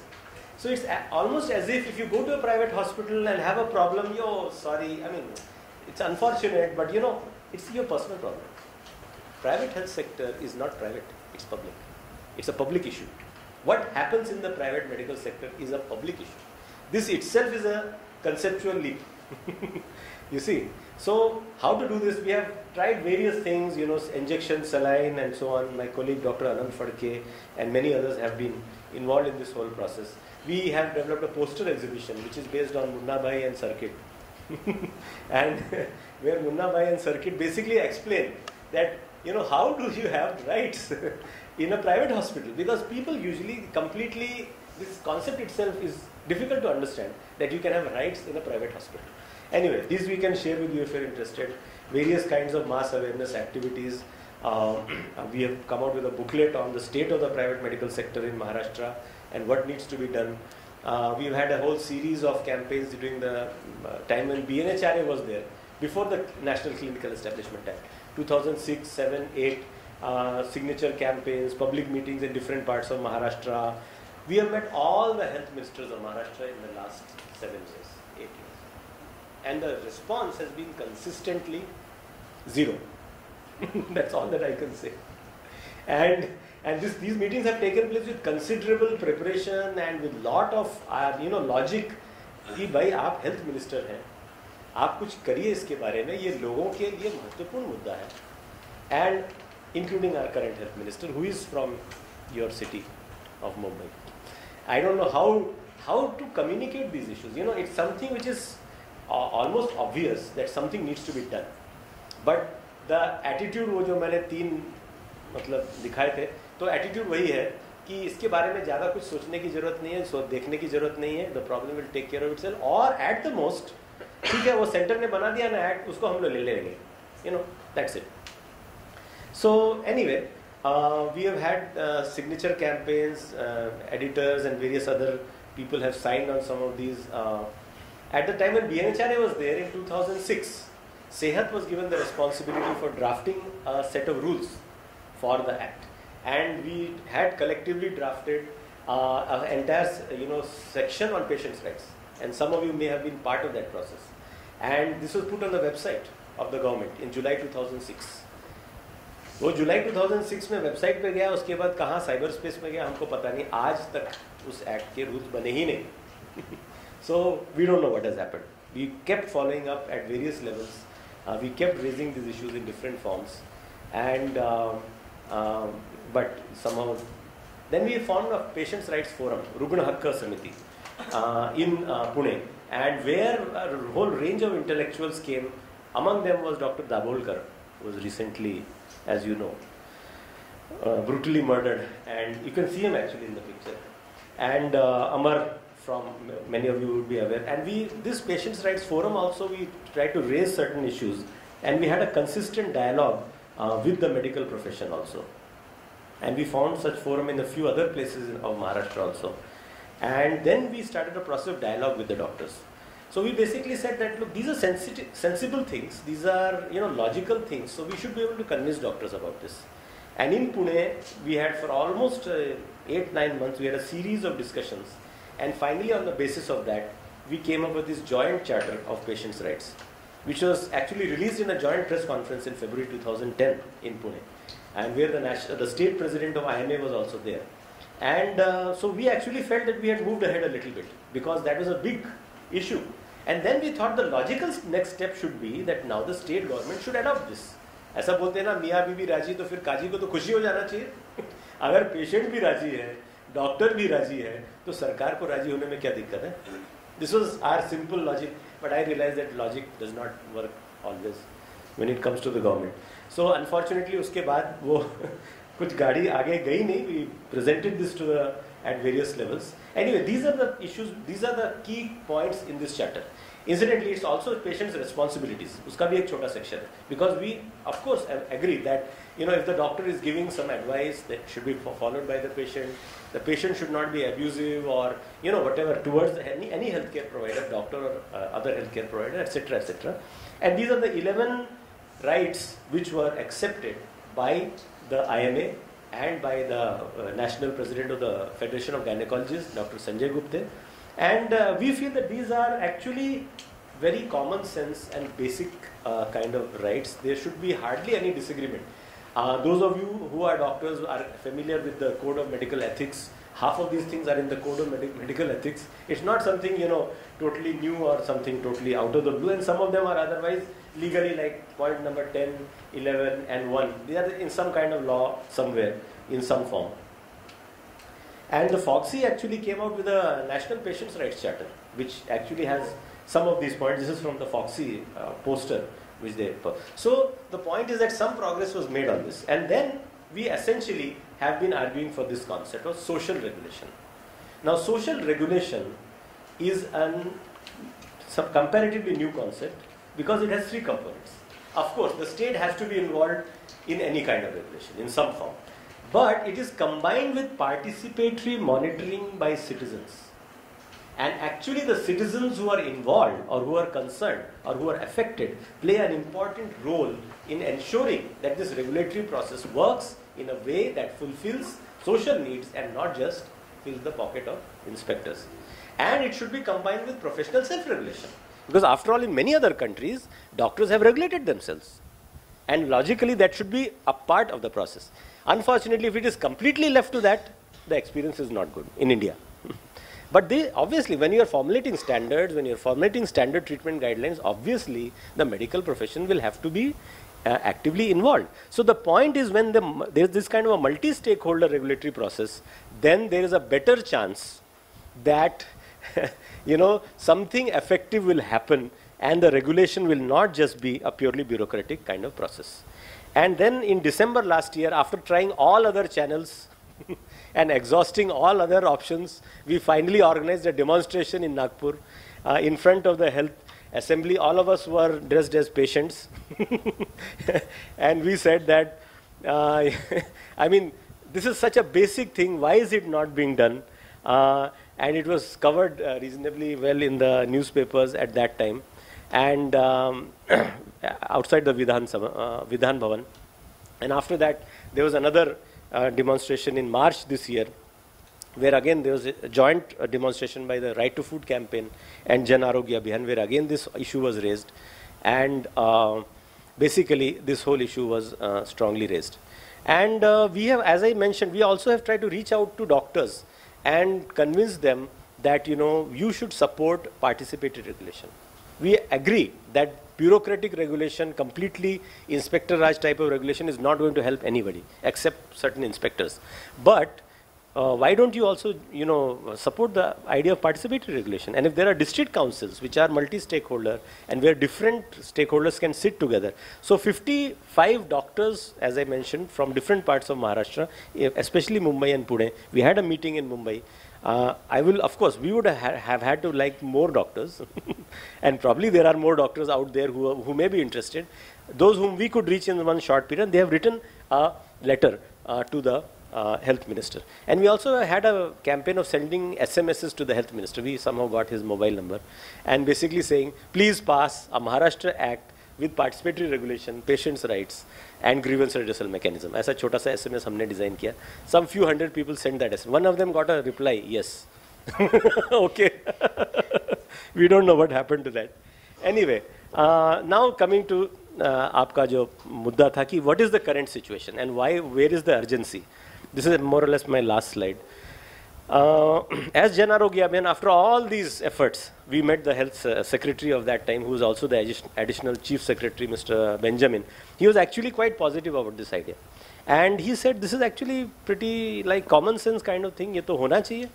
So it's a- almost as if if you go to a private hospital and have a problem, yo, sorry, I mean, it's unfortunate, but you know, it's your personal problem. Private health sector is not private, it's public. It's a public issue. What happens in the private medical sector is a public issue. This itself is a conceptual leap. you see, so how to do this? We have tried various things, you know, injection, saline, and so on. My colleague Dr. Anant Phadke and many others have been involved in this whole process. We have developed a poster exhibition which is based on Munna Bhai and circuit. and where Munna Bhai and circuit basically explain that you know how do you have rights in a private hospital because people usually completely this concept itself is difficult to understand that you can have rights in a private hospital anyway these we can share with you if you're interested various kinds of mass awareness activities um, we have come out with a booklet on the state of the private medical sector in maharashtra and what needs to be done uh, we've had a whole series of campaigns during the uh, time when BNHRA was there, before the National Clinical Establishment Act, 2006, 7, 8, uh, signature campaigns, public meetings in different parts of Maharashtra. We have met all the health ministers of Maharashtra in the last seven years And the response has been consistently zero. That's all that I can say. And and this, these meetings have taken place with considerable preparation and with lot of uh, you know logic कि भाई आप health minister हैं आप कुछ करिए इसके बारे में ये लोगों के लिए महत्वपूर्ण मुद्दा है and including our current health minister who is from your city of Mumbai I don't know how how to communicate these issues you know it's something which is uh, almost obvious that something needs to be done. But the attitude वो जो मैंने तीन मतलब दिखाए थे तो attitude वही है कि इसके बारे में ज़्यादा कुछ सोचने की ज़रूरत नहीं है सो देखने की ज़रूरत नहीं है the problem will take care of itself और एट द मोस्ट ठीक है वो सेंटर ने बना दिया ना एक्ट उसको हम लोग ले लेंगे you know that's it so anyway we have had signature campaigns editors and various other people have signed on some of these At the time when BNHRA was there in 2006, CEHAT was given the responsibility for drafting a set of rules for the act, and we had collectively drafted uh, an entire you know section on patients' rights, and some of you may have been part of that process. And this was put on the website of the government in July 2006. वो जुलाई 2006 में website पे गया उसके बाद कहाँ cyber space में गया हमको पता नहीं आज तक उस एक्ट के रूल्स बने ही नहीं so we don't know what has happened. We kept following up at various levels. Uh, we kept raising these issues in different forms, and um, um, but somehow then we formed a patients' rights forum, Rugna Hakka Samiti, uh, in uh, Pune, and where a whole range of intellectuals came. Among them was Dr. Dabholkar, who was recently, as you know, uh, brutally murdered, and you can see him actually in the picture. And uh, Amar from many of you would be aware and we this patients rights forum also we tried to raise certain issues and we had a consistent dialogue uh, with the medical profession also and we found such forum in a few other places of Maharashtra also. And then we started a process of dialogue with the doctors. So we basically said that look, these are sensitive, sensible things. These are you know logical things. So we should be able to convince doctors about this. And in Pune, we had for almost uh, eight nine months we had a series of discussions. And finally, on the basis of that, we came up with this joint charter of patients' rights, which was actually released in a joint press conference in February 2010 in Pune and where the, national, the state president of IMA was also there. And uh, so we actually felt that we had moved ahead a little bit because that was a big issue. And then we thought the logical next step should be that now the state government should adopt this. ऐसा बोलते हैं ना मियाँ बीबी राजी तो फिर काजी को तो खुशी हो जाना चाहिए अगर पेशेंट भी राजी है डॉक्टर भी राज़ी है तो सरकार को राज़ी होने में क्या दिक्कत है? This was our simple logic but I realise that logic does not work always when it comes to the government so unfortunately उसके बाद वो कुछ गाड़ी आगे गई नहीं we presented this to at various levels anyway these are the issues these are the key points in this chapter incidentally it's also patients responsibilities उसका भी एक छोटा सेक्शन है. Because we of course agree that you know if the doctor is giving some advice that should be followed by the patient the patient should not be abusive or you know whatever towards any any healthcare provider, doctor or uh, other healthcare provider, etc., etc. And these are the 11 rights which were accepted by the IMA and by the uh, national president of the Federation of Gynecologists, Dr. Sanjay Gupta. And uh, we feel that these are actually very common sense and basic uh, kind of rights. There should be hardly any disagreement. Uh, those of you who are doctors are familiar with the Code of Medical Ethics. Half of these things are in the Code of Medi- Medical Ethics. It's not something, you know, totally new or something totally out of the blue, and some of them are otherwise legally like point number 10, 11, and 1. They are in some kind of law somewhere, in some form. And the FOGSI actually came out with a National Patients' Rights Charter, which actually has some of these points. This is from the FOGSI uh, poster, which they put. So the point is that some progress was made on this. And then we essentially have been arguing for this concept of social regulation. Now, social regulation is some comparatively new concept because it has three components. Of course, the state has to be involved in any kind of regulation in some form, but it is combined with participatory monitoring by citizens. And actually, the citizens who are involved or who are concerned or who are affected play an important role in ensuring that this regulatory process works in a way that fulfills social needs and not just fills the pocket of inspectors. And it should be combined with professional self regulation. Because, after all, in many other countries, doctors have regulated themselves. And logically, that should be a part of the process. Unfortunately, if it is completely left to that, the experience is not good in India. But they obviously, when you are formulating standards, when you are formulating standard treatment guidelines, obviously the medical profession will have to be uh, actively involved. So the point is, when the, there is this kind of a multi-stakeholder regulatory process, then there is a better chance that you know something effective will happen, and the regulation will not just be a purely bureaucratic kind of process. And then in December last year, after trying all other channels and exhausting all other options, we finally organized a demonstration in Nagpur uh, in front of the health assembly. All of us were dressed as patients. and we said that, uh, I mean, this is such a basic thing. Why is it not being done? Uh, and it was covered uh, reasonably well in the newspapers at that time. And um, outside the Vidhan, uh, Vidhan Bhavan. And after that, there was another uh, demonstration in March this year, where again there was a joint uh, demonstration by the Right to Food campaign and Jan Arogya Abhiyan, where again this issue was raised. And uh, basically, this whole issue was uh, strongly raised. And uh, we have, as I mentioned, we also have tried to reach out to doctors and convince them that, you know, you should support participatory regulation. We agree that bureaucratic regulation, completely inspector Raj type of regulation is not going to help anybody except certain inspectors. But uh, why don't you also, you know, support the idea of participatory regulation? And if there are district councils which are multi-stakeholder and where different stakeholders can sit together. So 55 doctors, as I mentioned, from different parts of Maharashtra, especially Mumbai and Pune. We had a meeting in Mumbai. Uh, I will, of course, we would ha have had to like more doctors, and probably there are more doctors out there who, who may be interested. Those whom we could reach in one short period, they have written a letter uh, to the uh, health minister. And we also had a campaign of sending SMSs to the health minister. We somehow got his mobile number and basically saying, please pass a Maharashtra Act with participatory regulation, patients' rights, and grievance redressal mechanism. ऐसा छोटा सा SMS हमने design किया. Some few hundred people sent that SMS. One of them got a reply, yes. okay. we don't know what happened to that. Anyway, uh, now coming to uh, आपका जो मुद्दा था कि what is the current situation and why, where is the urgency? This is more or less my last slide. uh, as Jan Arogya Abhiyan, after all these efforts, we met the health uh, secretary of that time, who was also the additional chief secretary, Mr. Benjamin. He was actually quite positive about this idea. And he said, this is actually pretty like common sense kind of thing, ye to hona.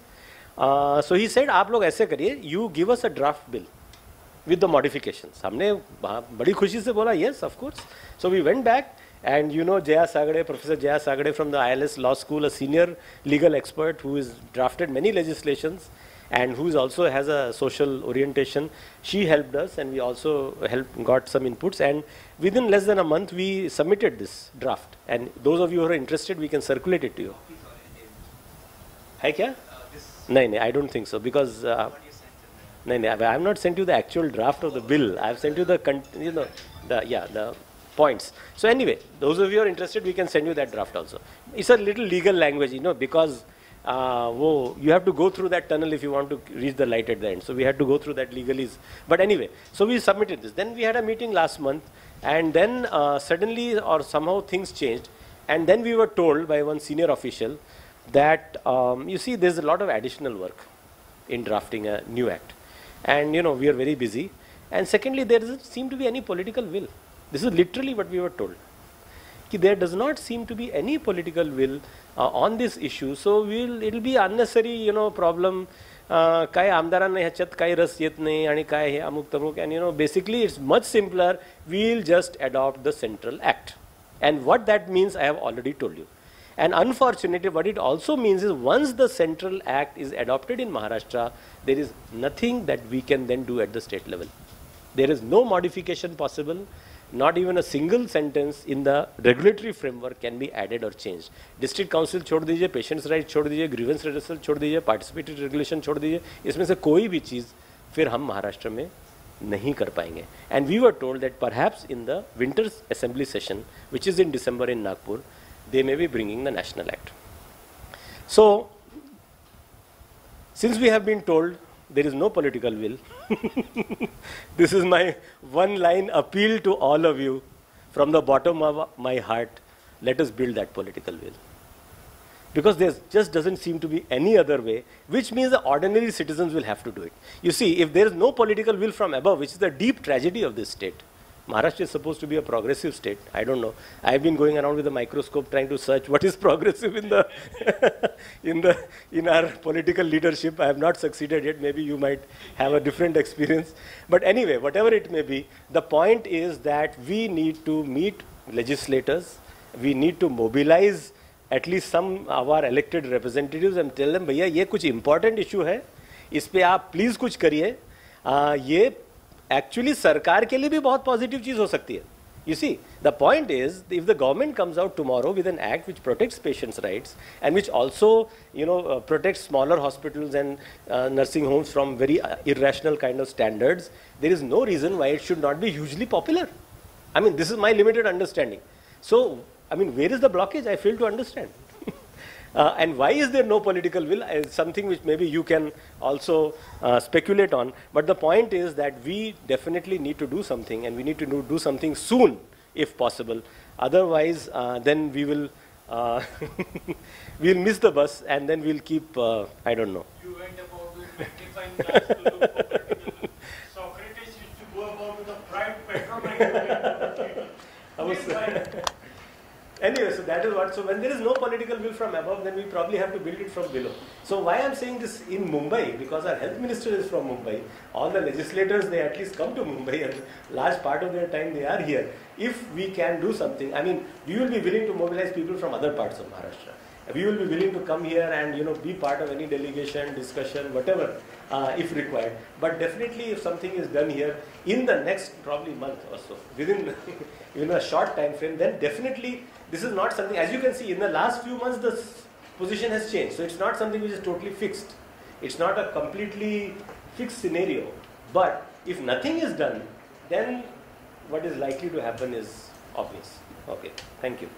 Uh, so he said, आप लोग ऐसे करिए you give us a draft bill with the modification हमने बड़ी खुशी से बोला yes of course so we and you know Jaya Sagade, Professor Jaya Sagade from the ILS Law School, a senior legal expert who has drafted many legislations and who also has a social orientation. She helped us and we also helped, got some inputs. And within less than a month, we submitted this draft. And those of you who are interested, we can circulate it to you. Hai kya? No, no, I don't think so because. Uh, no, no, I have not sent you the actual draft of the bill. I have sent you the, you know, the yeah, the points. So anyway, those of you are interested, we can send you that draft also. It's a little legal language, you know, because uh, whoa, you have to go through that tunnel if you want to reach the light at the end. So we had to go through that legalese. But anyway, so we submitted this. Then we had a meeting last month, and then uh, suddenly or somehow things changed, and then we were told by one senior official that um, you see there's a lot of additional work in drafting a new act, and you know we are very busy. And secondly, there doesn't seem to be any political will. This is literally what we were told. There does not seem to be any political will uh, on this issue. So we'll, it'll be unnecessary, you know, problem. काय आमदारांना ह्याच्यात काही रस येत नाही आणि काय हे अमुक तमुक and you know basically it's much simpler we'll just adopt the central act and what that means I have already told you And unfortunately, what it also means is once the central act is adopted in Maharashtra, there is nothing that we can then do at the state level. There is no modification possible not even a single sentence in the regulatory framework can be added or changed. District Council छोड़ दीजिए patients right छोड़ दीजिए grievance रेडिसल छोड़ दीजिए participatory regulation छोड़ दीजिए इसमें से कोई भी चीज़ फिर हम महाराष्ट्र में नहीं कर पाएंगे and we were told that perhaps in the winter assembly session which is in December in Nagpur they may be bringing the national act. So, since we have been told there is no political will. this is my one line appeal to all of you from the bottom of my heart. Let us build that political will. Because there just doesn't seem to be any other way, which means the ordinary citizens will have to do it. You see, if there is no political will from above, which is the deep tragedy of this state, Maharashtra is supposed to be a progressive state. I don't know. I've been going around with a microscope trying to search what is progressive in the in the in our political leadership. I have not succeeded yet. Maybe you might have a different experience. But anyway, whatever it may be, the point is that we need to meet legislators. We need to mobilize at least some of our elected representatives and tell them, भैया ये कुछ important issue है इस पे आप please कुछ करिए ये एक्चुअली सरकार के लिए भी बहुत पॉजिटिव चीज हो सकती है You see, the point is, if the government comes out tomorrow with an act which protects patients' rights and which also, you know, uh, protects smaller hospitals and uh, nursing homes from very uh, irrational kind of standards, there is no reason why it should not be hugely popular. I mean, this is my limited understanding. So, I mean, where is the blockage? I fail to understand. Uh, and why is there no political will is something which maybe you can also uh, speculate on. But the point is that we definitely need to do something and we need to do, do something soon if possible. Otherwise, uh, then we will uh, we'll miss the bus and then we'll keep, uh, I don't know. You went about with magnifying glass to look for political. Socrates used to go about with a bright petrol. I was, Anyway, so that is what. So when there is no political will from above, then we probably have to build it from below. So why I'm saying this in Mumbai because our health minister is from Mumbai. All the legislators they at least come to Mumbai, and large part of their time they are here. If we can do something, I mean, we will be willing to mobilize people from other parts of Maharashtra. We will be willing to come here and you know be part of any delegation, discussion, whatever, uh, if required. But definitely, if something is done here in the next probably month or so, within in a short time frame, then definitely this is not something, as you can see, in the last few months, the position has changed. So it's not something which is totally fixed. It's not a completely fixed scenario. But if nothing is done, then what is likely to happen is obvious. Okay, thank you.